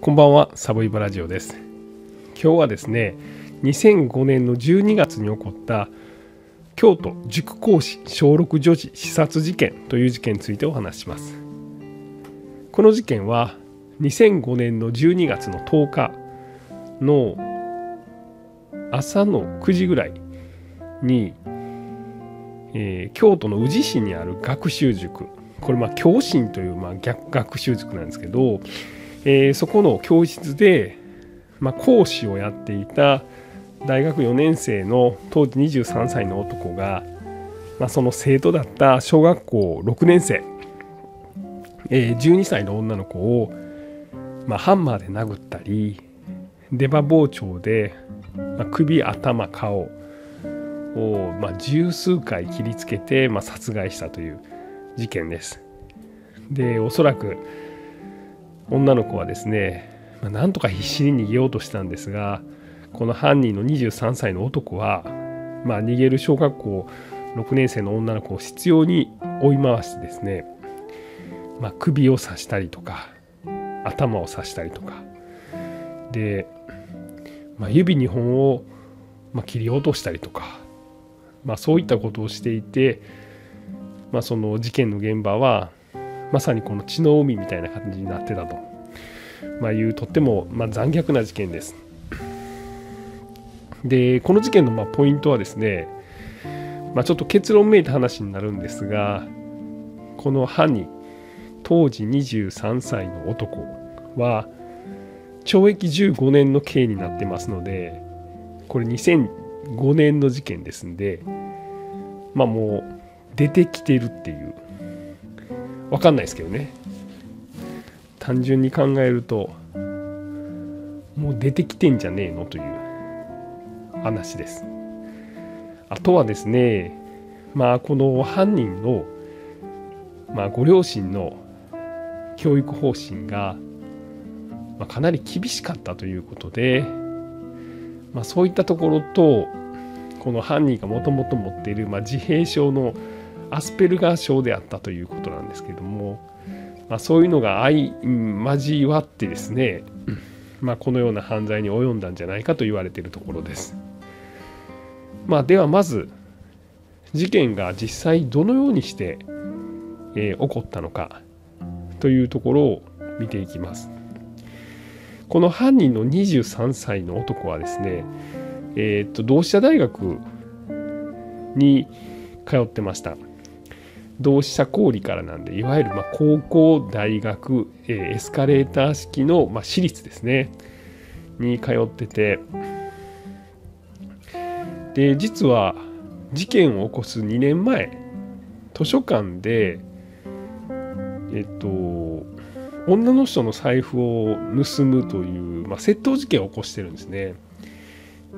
こんばんは、サボイバラジオです。今日はですね、2005年の12月に起こった京都塾講師小6女児刺殺事件という事件についてお話しします。この事件は2005年の12月の10日の朝の9時ぐらいに、えー京都の宇治市にある学習塾これまあ教心というまあ逆学習塾なんですけど、えーそこの教室で、まあ、講師をやっていた大学4年生の当時23歳の男が、まあ、その生徒だった小学校6年生、えー12歳の女の子を、まあ、ハンマーで殴ったり出刃包丁で、まあ、首頭顔を、まあ、十数回切りつけて、まあ、殺害したという事件です。でおそらく女の子はですね、まあ、なんとか必死に逃げようとしたんですがこの犯人の23歳の男は、まあ、逃げる小学校6年生の女の子を執拗に追い回してですね、まあ、首を刺したりとか頭を刺したりとかで、まあ、指2本を、まあ、切り落としたりとか、まあ、そういったことをしていて、まあ、その事件の現場はまさにこの血の海みたいな感じになってたと、まあ、いうとっても、まあ、残虐な事件です。でこの事件のまあポイントはですね、まあ、ちょっと結論めいた話になるんですがこの犯人当時23歳の男は懲役15年の刑になってますのでこれ2005年の事件ですんでまあもう出てきてるっていうわかんないですけどね。単純に考えるともう出てきてんじゃねえのという話です。あとはですねまあこの犯人の、まあ、ご両親の教育方針が、まあ、かなり厳しかったということで、まあ、そういったところとこの犯人がもともと持っている、まあ、自閉症のアスペルガー症であったということなんですけども、まあ、そういうのが相交わってですね、まあ、このような犯罪に及んだんじゃないかと言われているところです。まあ、ではまず事件が実際どのようにして、えー起こったのかというところを見ていきます。この犯人の23歳の男はですね、えーっと同志社大学に通ってました。同志社公理からなんでいわゆるまあ高校大学、えーエスカレーター式のまあ私立ですねに通っててで実は事件を起こす2年前図書館でえっと女の人の財布を盗むという、まあ、窃盗事件を起こしてるんですね。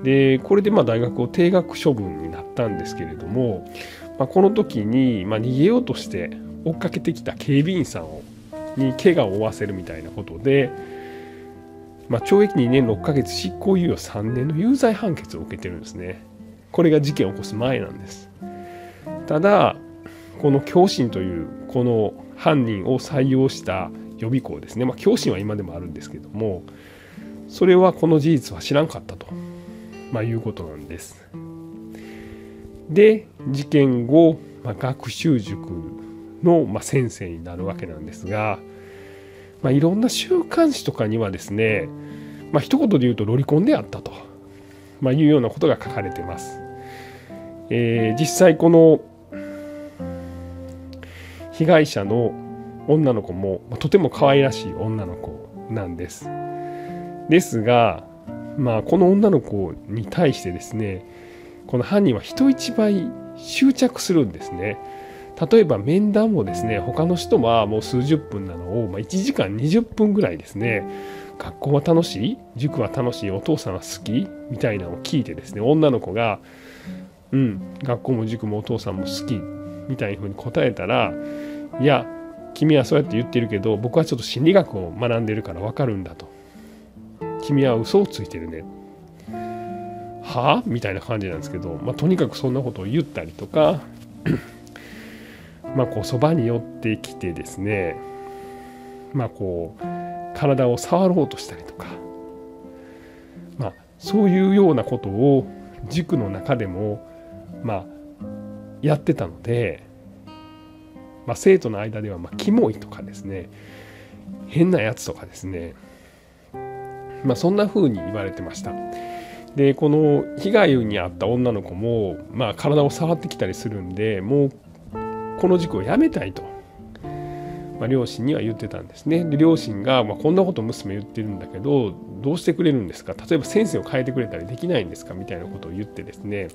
でこれでまあ大学を定額処分になったんですけれども、まあ、この時に、まあ、逃げようとして追っかけてきた警備員さんをに怪我を負わせるみたいなことで、まあ、懲役2年6ヶ月執行猶予3年の有罪判決を受けてるんですね。これが事件を起こす前なんです。ただこの教心というこの犯人を採用した予備校ですね、まあ、教心は今でもあるんですけどもそれはこの事実は知らんかったと、まあ、いうことなんです。で事件後、まあ、学習塾の、まあ、先生になるわけなんですが、まあ、いろんな週刊誌とかにはですね、まあ一言で言うとロリコンであったと、まあ、いうようなことが書かれてます。えー実際この被害者の女の子もまあとても可愛らしい女の子なんです。ですが、まあ、この女の子に対してですねこの犯人は人一倍執着するんですね。例えば面談もですね他の人はもう数十分なのを、まあ、1時間20分ぐらいですね学校は楽しい塾は楽しいお父さんは好きみたいなのを聞いてですね女の子が「うん学校も塾もお父さんも好き」みたいなふうに答えたら「いや君はそうやって言ってるけど僕はちょっと心理学を学んでるから分かるんだ」と「君は嘘をついてるね」は？あみたいな感じなんですけど、まあ、とにかくそんなことを言ったりとかまあこうそばに寄ってきてですねまあこう体を触ろうとしたりとか、まあ、そういうようなことを塾の中でも、まあ、やってたので、まあ、生徒の間では、まあ、キモいとかですね変なやつとかですね、まあ、そんな風に言われてました。でこの被害に遭った女の子も、まあ、体を触ってきたりするんでもうこの塾をやめたいと、まあ、両親には言ってたんですね。で両親が、まあ、こんなこと娘言ってるんだけどどうしてくれるんですか？例えば先生を変えてくれたりできないんですか？みたいなことを言ってですね。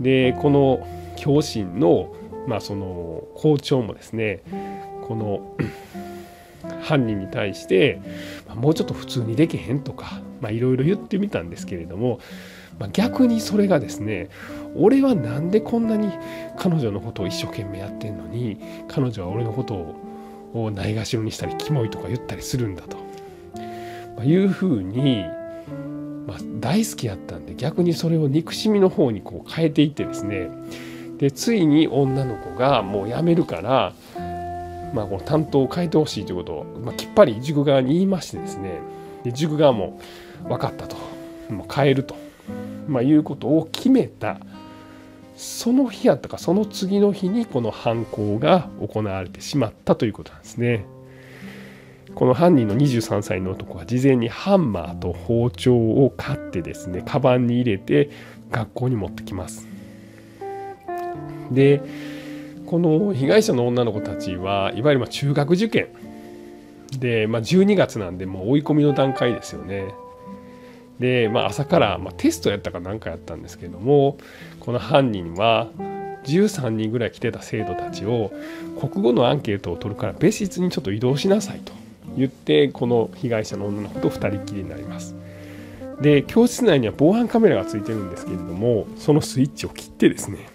でこの教師の,、まあその校長もですねこの犯人に対して、もうちょっと普通にできへんとかいろいろ言ってみたんですけれども、まあ、逆にそれがですね俺はなんでこんなに彼女のことを一生懸命やってんのに彼女は俺のことをないがしろにしたりキモいとか言ったりするんだと、まあ、いうふうに、まあ、大好きやったんで逆にそれを憎しみの方にこう変えていってですねでついに女の子がもう辞めるからまあ、この担当を変えてほしいということを、まあ、きっぱり塾側に言いましてですねで塾側も分かったともう変えると、まあ、いうことを決めたその日やったかその次の日にこの犯行が行われてしまったということなんですね。この犯人の23歳の男は事前にハンマーと包丁を買ってですねカバンに入れて学校に持ってきます。でこの被害者の女の子たちはいわゆるま中学受験で、まあ、12月なんでもう追い込みの段階ですよね。で、まあ、朝からまあテストやったか何かやったんですけれどもこの犯人は13人ぐらい来てた生徒たちを国語のアンケートを取るから別室にちょっと移動しなさいと言ってこの被害者の女の子と2人っきりになります。で教室内には防犯カメラがついてるんですけれどもそのスイッチを切ってですね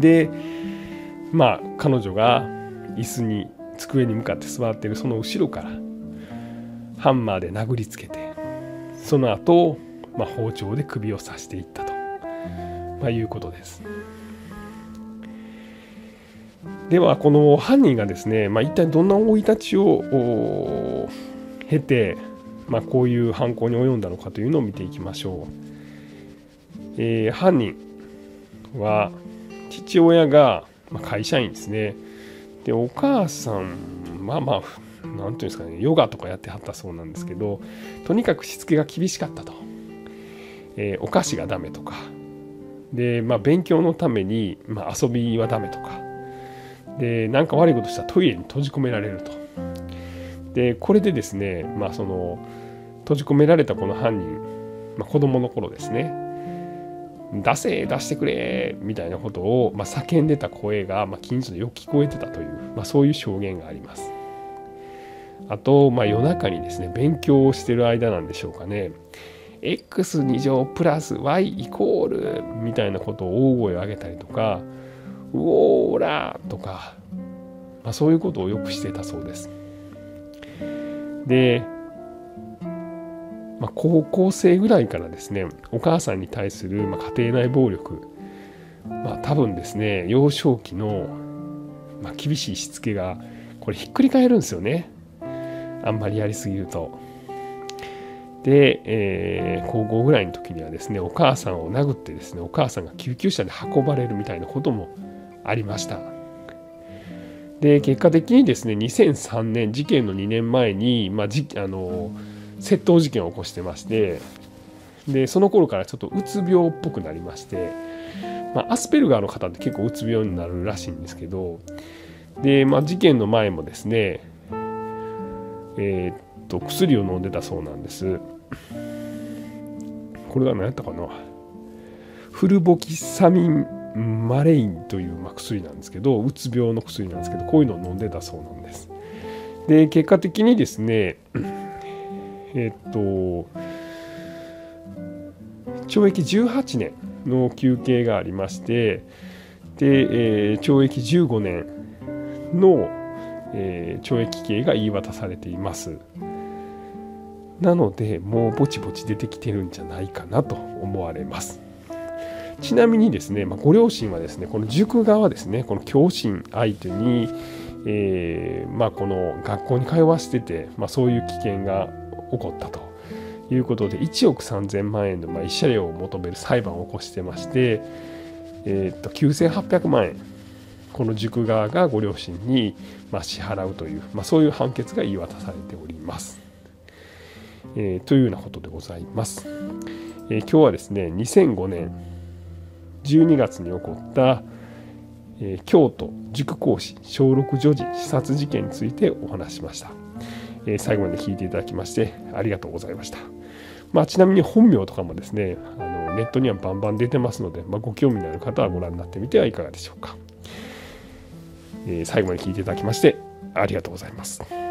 でまあ彼女が椅子に机に向かって座ってるその後ろからハンマーで殴りつけてその後、まあ、包丁で首を刺していったと、まあ、いうことです。ではこの犯人がですね、まあ、一体どんな生い立ちを経て、まあ、こういう犯行に及んだのかというのを見ていきましょう。えー、犯人は父親が会社員ですね。でお母さんまあまあ何て言うんですかねヨガとかやってはったそうなんですけどとにかくしつけが厳しかったと、えー、お菓子がダメとか。で、まあ、勉強のために、まあ、遊びはダメとか。で何か悪いことしたらトイレに閉じ込められると。でこれでですねまあその閉じ込められたこの犯人、まあ、子供の頃ですね。出せ出してくれみたいなことを、まあ、叫んでた声が、まあ、近所でよく聞こえてたという、まあ、そういう証言があります。あと、まあ、夜中にですね勉強をしてる間なんでしょうかね x2 乗プラス y イコールみたいなことを大声を上げたりとかうおーらとか、まあ、そういうことをよくしてたそうです。でまあ、高校生ぐらいからですねお母さんに対する、まあ、家庭内暴力、まあ、多分ですね幼少期の、まあ、厳しいしつけがこれひっくり返るんですよねあんまりやりすぎると。で、えー、高校ぐらいの時にはですねお母さんを殴ってですねお母さんが救急車で運ばれるみたいなこともありました。で結果的にですね2003年事件の2年前に、まあ、じあの窃盗事件を起こしてましてでその頃からちょっとうつ病っぽくなりまして、まあ、アスペルガーの方って結構うつ病になるらしいんですけどで、まあ、事件の前もですねえー、っと薬を飲んでたそうなんです。これが何やったかな？フルボキサミンマレインという、まあ、薬なんですけどうつ病の薬なんですけどこういうのを飲んでたそうなんです。で結果的にですねえっと懲役18年の求刑がありましてで、えー、懲役15年の、えー、懲役刑が言い渡されています。なのでもうぼちぼち出てきてるんじゃないかなと思われます。ちなみにですね、まあ、ご両親はですねこの塾側ですねこの教師相手に、えーまあ、この学校に通わせてて、まあ、そういう危険が起こったということで1億3000万円の、ま、慰謝料を求める裁判を起こしてまして、えー、と9800万円この塾側がご両親に、ま、支払うという、まあ、そういう判決が言い渡されております。えー、というようなことでございます。えー、今日はですね2005年12月に起こった、え、京都塾講師小6女児刺殺事件についてお話しました、え、最後まで聞いていただきましてありがとうございました、まあ、ちなみに本名とかもですねあのネットにはバンバン出てますので、まあ、ご興味のある方はご覧になってみてはいかがでしょうか、えー、最後まで聞いていただきましてありがとうございます。